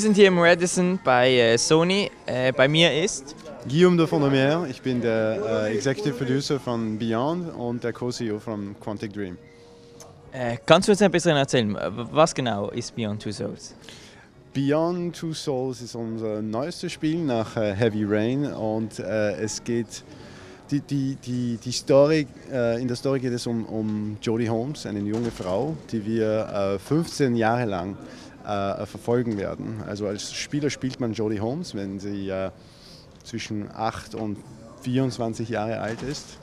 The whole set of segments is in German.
sind hier im Radisson bei äh, Sony. Äh, bei mir ist Guillaume de Fondomière, ich bin der äh, Executive Producer von Beyond und der Co-CEO von Quantic Dream. Äh, kannst du uns ein bisschen erzählen, was genau ist Beyond Two Souls? Beyond Two Souls ist unser neuestes Spiel nach äh, Heavy Rain und äh, es geht die, die, die, die Story, äh, in der Story geht es um, um Jodie Holmes, eine junge Frau, die wir 15 Jahre lang verfolgen werden. Also als Spieler spielt man Jodie Holmes, wenn sie zwischen 8 und 24 Jahre alt ist.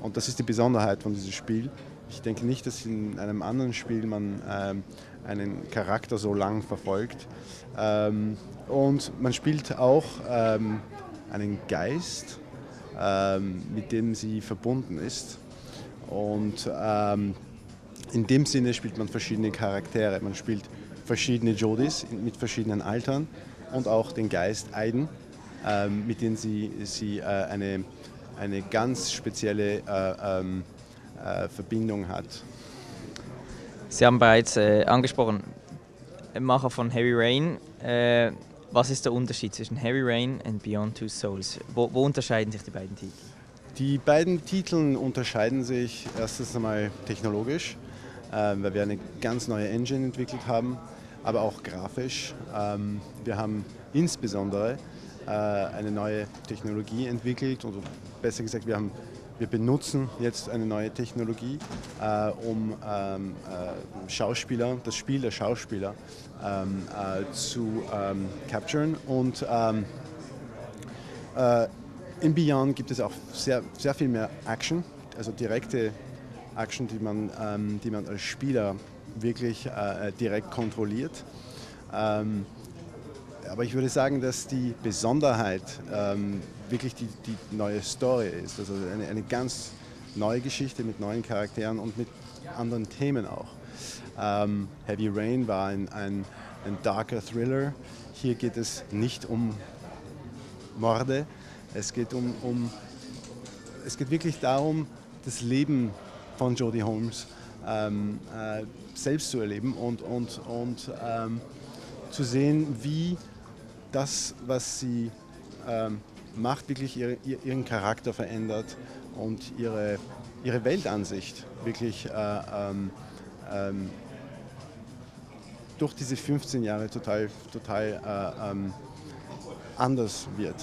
Und das ist die Besonderheit von diesem Spiel. Ich denke nicht, dass in einem anderen Spiel man ähm, einen Charakter so lang verfolgt. Ähm, und man spielt auch ähm, einen Geist, ähm, mit dem sie verbunden ist. Und ähm, in dem Sinne spielt man verschiedene Charaktere. Man spielt verschiedene Jodis mit verschiedenen Altern und auch den Geist Aiden, ähm, mit dem sie, sie äh, eine, eine ganz spezielle äh, ähm, äh, Verbindung hat. Sie haben bereits äh, angesprochen, Macher von Heavy Rain. Äh, was ist der Unterschied zwischen Heavy Rain und Beyond Two Souls? Wo, wo, unterscheiden sich die beiden Titel? Die beiden Titel unterscheiden sich erstens einmal technologisch, äh, weil wir eine ganz neue Engine entwickelt haben, aber auch grafisch. Ähm, wir haben insbesondere äh, eine neue Technologie entwickelt, oder besser gesagt, wir haben wir benutzen jetzt eine neue Technologie, äh, um ähm, äh, Schauspieler, das Spiel der Schauspieler ähm, äh, zu capturen. Und in Beyond gibt es auch sehr, sehr viel mehr Action, also direkte Action, die man, die man als Spieler wirklich äh, direkt kontrolliert. Ähm, aber ich würde sagen, dass die Besonderheit ähm, wirklich die, die neue Story ist. Also eine, eine ganz neue Geschichte mit neuen Charakteren und mit anderen Themen auch. Ähm, Heavy Rain war ein, ein, ein darker Thriller. Hier geht es nicht um Morde, es geht, um, um, es geht wirklich darum, das Leben von Jodie Holmes ähm, äh, selbst zu erleben und, und, und ähm, zu sehen, wie das, was sie ähm, macht, wirklich ihre, ihren Charakter verändert und ihre, ihre Weltansicht wirklich äh, ähm, ähm, durch diese 15 Jahre total, total äh, ähm, anders wird.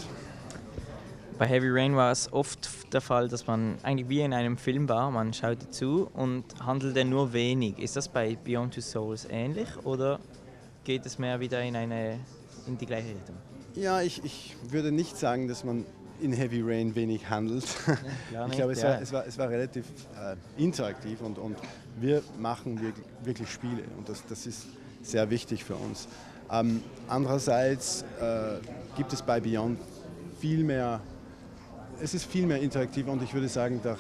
Bei Heavy Rain war es oft der Fall, dass man eigentlich wie in einem Film war, man schaute zu und handelte nur wenig. Ist das bei Beyond Two Souls ähnlich oder geht es mehr wieder in, eine, in die gleiche Richtung? Ja, ich, ich würde nicht sagen, dass man in Heavy Rain wenig handelt. Ja, ich glaube, es, ja. war, es, war, es war relativ äh, interaktiv und, und wir machen wirklich, wirklich Spiele und das, das ist sehr wichtig für uns. Ähm, andererseits äh, gibt es bei Beyond viel mehr, es ist viel mehr interaktiv und ich würde sagen, da,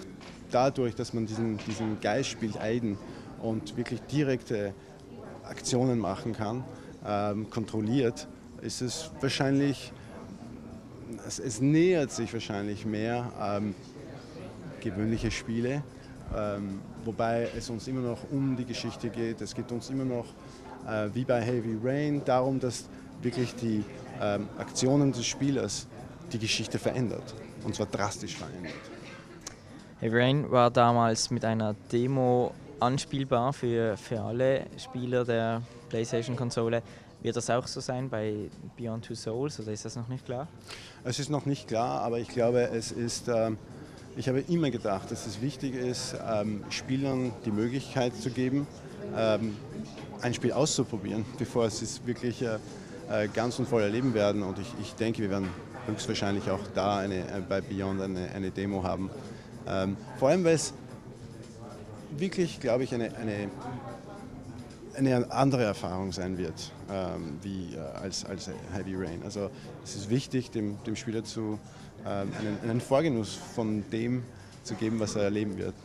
dadurch, dass man diesen, diesen Geist spielt, Aiden und wirklich direkte Aktionen machen kann, ähm, kontrolliert, ist es wahrscheinlich, es, es nähert sich wahrscheinlich mehr ähm, gewöhnliche Spiele, ähm, wobei es uns immer noch um die Geschichte geht. Es geht uns immer noch, äh, wie bei Heavy Rain, darum, dass wirklich die ähm, Aktionen des Spielers die Geschichte verändert, und zwar drastisch verändert. Heavy Rain war damals mit einer Demo anspielbar für, für alle Spieler der PlayStation-Konsole. Wird das auch so sein bei Beyond Two Souls oder ist das noch nicht klar? Es ist noch nicht klar, aber ich glaube, es ist. Ähm, ich habe immer gedacht, dass es wichtig ist, ähm, Spielern die Möglichkeit zu geben, ähm, ein Spiel auszuprobieren, bevor sie es wirklich äh, äh, ganz und voll erleben werden. Und ich, ich denke, wir werden höchstwahrscheinlich auch da eine, äh, bei Beyond eine, eine Demo haben. vor allem, weil es wirklich, glaube ich, eine, eine eine andere Erfahrung sein wird ähm, wie, äh, als, als Heavy Rain. Also es ist wichtig, dem, dem Spieler zu, ähm, einen, einen Vorgenuss von dem zu geben, was er erleben wird.